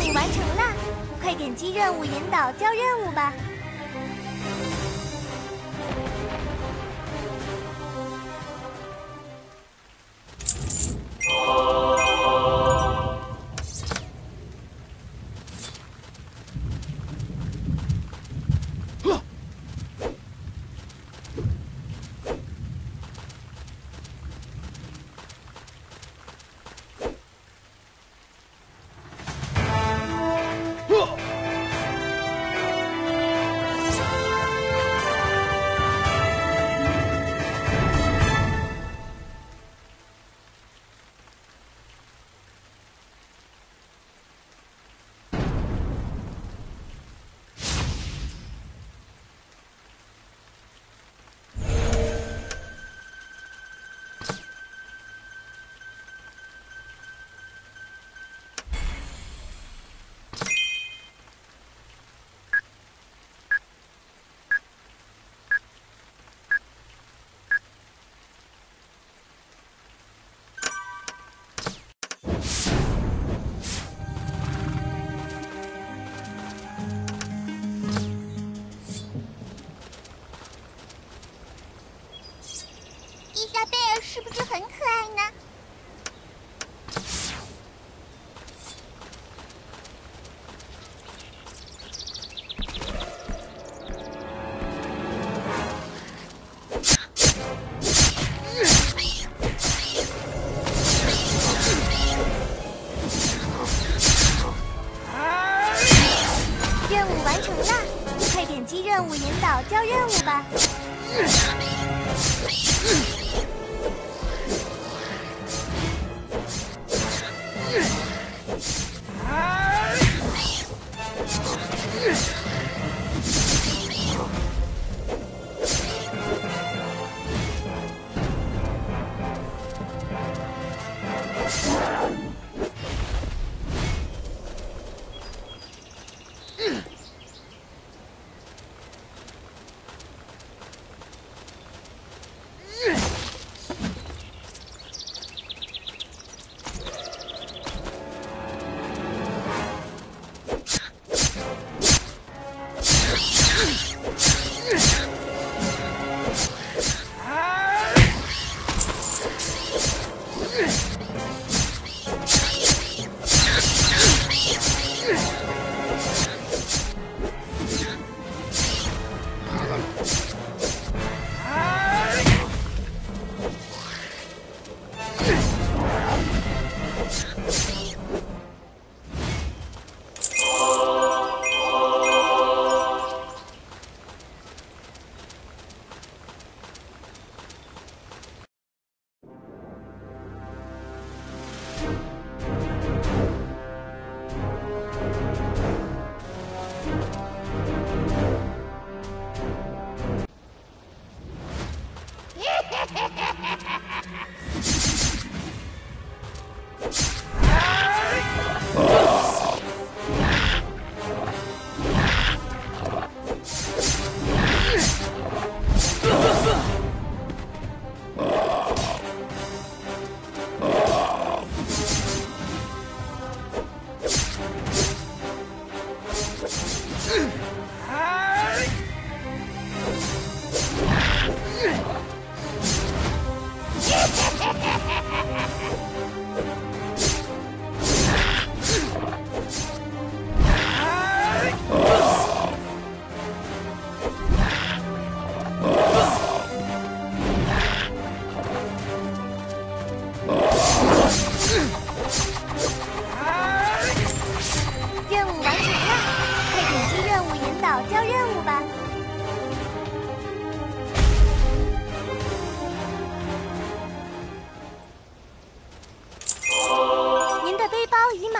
任务完成了，快点击任务引导交任务吧。任务引导交任务吧。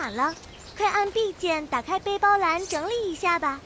满了，快按 B 键打开背包栏整理一下吧。